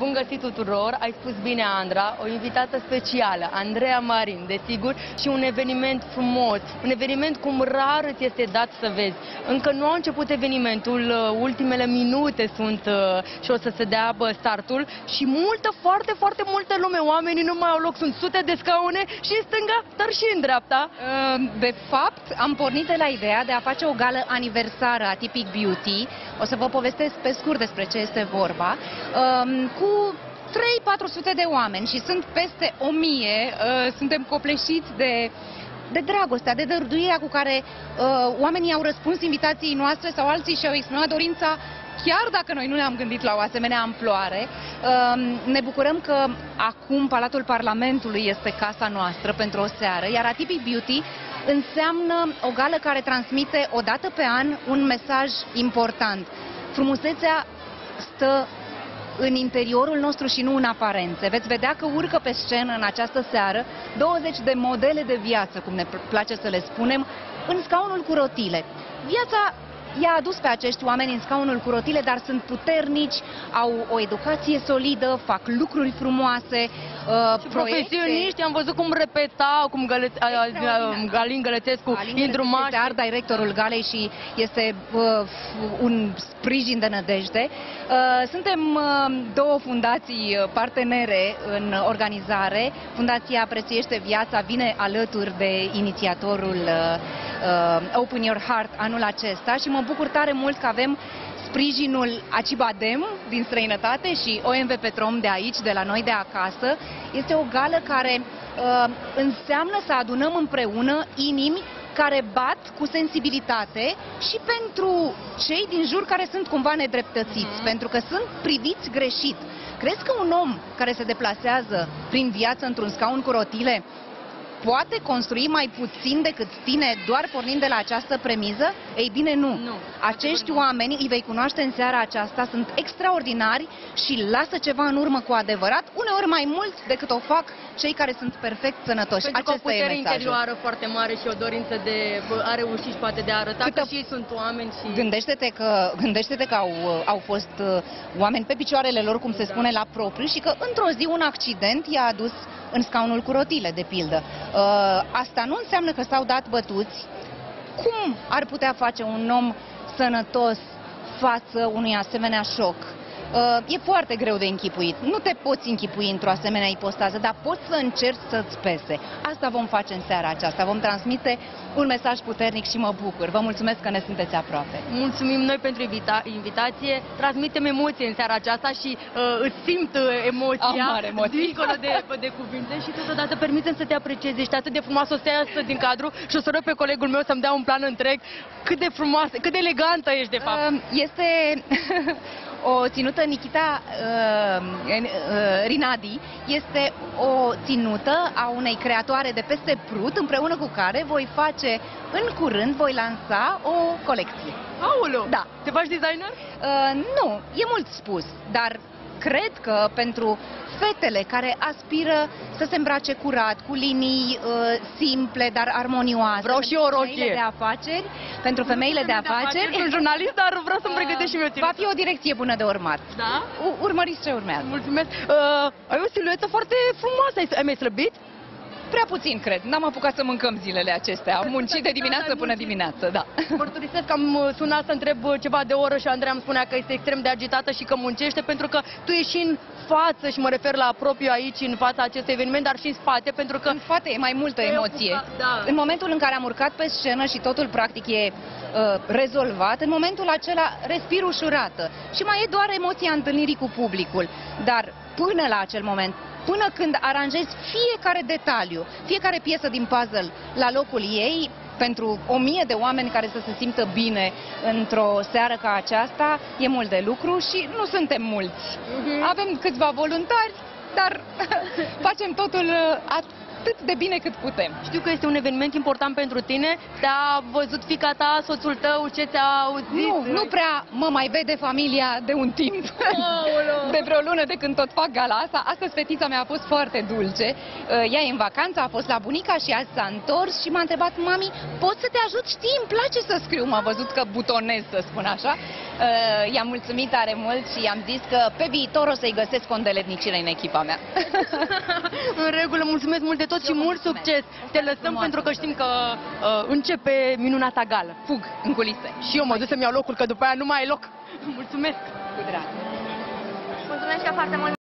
Bun găsit tuturor, ai spus bine Andra, o invitată specială, Andreea Marin, desigur, și un eveniment frumos, un eveniment cum rar îți este dat să vezi. Încă nu a început evenimentul, uh, ultimele minute sunt uh, și o să se dea bă, startul și multă, foarte, foarte multă lume, oamenii nu mai au loc, sunt sute de scaune și în stânga, dar și în dreapta. Uh, De fapt, am pornit de la ideea de a face o gală aniversară a Typic Beauty. O să vă povestesc pe scurt despre ce este vorba. Um, Cu 3-400 de oameni și sunt peste 1000, uh, suntem copleșiți de de dragostea, de dărduirea cu care uh, oamenii au răspuns invitației noastre sau alții și-au exprimat dorința chiar dacă noi nu ne-am gândit la o asemenea amploare. Uh, ne bucurăm că acum Palatul Parlamentului este casa noastră pentru o seară, iar Atypic Beauty înseamnă o gală care transmite o dată pe an un mesaj important. Frumusețea stă în interiorul nostru și nu în aparențe. Veți vedea că urcă pe scenă în această seară 20 de modele de viață, cum ne place să le spunem, în scaunul cu rotile. Viața i-a adus pe acești oameni în scaunul cu rotile, dar sunt puternici, au o educație solidă, fac lucruri frumoase, uh, Și proiecte. profesioniști, am văzut cum repetau, cum găle... a- a- a- Extraordinar. Galin Gălățescu, Alin Indrumaș. este art directorul galei și este uh, un sprijin de nădejde. Uh, suntem uh, două fundații uh, partenere în organizare. Fundația Prețuiește Viața vine alături de inițiatorul uh, uh, Open Your Heart anul acesta și mă bucur tare mult că avem sprijinul Acibadem din străinătate și OMV Petrom de aici, de la noi de acasă. Este o gală care uh, înseamnă să adunăm împreună inimi care bat cu sensibilitate și pentru cei din jur care sunt cumva nedreptățiți, Mhm. pentru că sunt priviți greșit. Crezi că un om care se deplasează prin viață într-un scaun cu rotile poate construi mai puțin decât tine doar pornind de la această premiză? Ei bine, nu. Nu. Acești oameni, îi vei cunoaște în seara aceasta, sunt extraordinari și lasă ceva în urmă cu adevărat, uneori mai mult decât o fac cei care sunt perfect sănătoși. Pentru că o Acesta e putere mesajul. interioară foarte mare și o dorință de bă, a reuși și poate de a arăta Câtă- că și ei sunt oameni și... Gândește-te că, gândește-te că au, au fost uh, oameni pe picioarele lor, cum se Da. spune, la propriu și că într-o zi un accident i-a adus în scaunul cu rotile, de pildă. Uh, asta nu înseamnă că s-au dat bătuți. Cum ar putea face un om sănătos față unui asemenea șoc? Uh, e foarte greu de închipuit. Nu te poți închipui într-o asemenea ipostază, dar poți să încerci să-ți pese. Asta vom face în seara aceasta. Vom transmite un mesaj puternic și mă bucur. Vă mulțumesc că ne sunteți aproape. Mulțumim noi pentru invita- invitație, transmitem emoție în seara aceasta și uh, îți simt uh, emoția Am mari emoții. dincolo de, de cuvinte și totodată permitem să te apreciezi. Ești atât de frumoasă, o să iasă din cadru și o să rog pe colegul meu să-mi dea un plan întreg cât de frumoasă, cât de elegantă ești de fapt. Uh, Este o ținută Nikita uh, uh, Rinadi, este o ținută a unei creatoare de peste Prut, împreună cu care voi face în curând, voi lansa o colecție. Aoleu! Da. Te faci designer? Uh, nu, e mult spus, dar cred că pentru fetele care aspiră să se îmbrace curat, cu linii uh, simple, dar armonioase. Vreau și pentru o rochie. femeile de afaceri, pentru femeile de afaceri. Sunt jurnalist, dar vreau să-mi pregătesc și eu Va fi o direcție bună de urmat. Da? U- urmăriți ce urmează. Mulțumesc. Uh, ai o siluetă foarte frumoasă. Ai, ai mai slăbit? Prea puțin, cred. N-am apucat să mâncăm zilele acestea. Am muncit de dimineață ai până muncit. dimineață, da. Mărturisesc că am uh, sunat să întreb uh, ceva de oră și Andreea îmi spunea că este extrem de agitată și că muncește pentru că tu ești și în față și mă refer la propriu aici, în fața acestui eveniment, dar și în spate, pentru că În spate e mai multă Te-ai emoție. ocupat, da. În momentul în care am urcat pe scenă și totul practic e uh, rezolvat, în momentul acela respir ușurată și mai e doar emoția întâlnirii cu publicul. Dar până la acel moment, până când aranjezi fiecare detaliu, fiecare piesă din puzzle la locul ei, pentru o mie de oameni care să se simtă bine într-o seară ca aceasta, e mult de lucru și nu suntem mulți. Mhm. Avem câțiva voluntari, dar facem totul uh, at- atât de bine cât putem. Știu că este un eveniment important pentru tine. Te-a văzut fica ta, soțul tău, ce ți-a auzit? Nu, nu prea mă mai vede familia de un timp, de vreo lună de când tot fac gala asta. Astăzi fetița mea a fost foarte dulce. Uh, Ea e în vacanță, a fost la bunica și azi s-a întors și m-a întrebat, mami, pot să te ajut? Știi, îmi place să scriu. M-a văzut că butonez, să spun așa. Uh, I-am mulțumit tare mult și i-am zis că pe viitor o să-i găsesc condeletnicile în echipa mea. În regulă, mulțumesc mult de tot și, eu vă mult mulțumesc. succes. Te lăsăm frumoasă. pentru că știm că uh, începe minunata gală. Fug în culise. Și eu mă duc să-mi iau locul, că după aia nu mai e loc. Mulțumesc! Cu drag. Mulțumesc și eu foarte mult.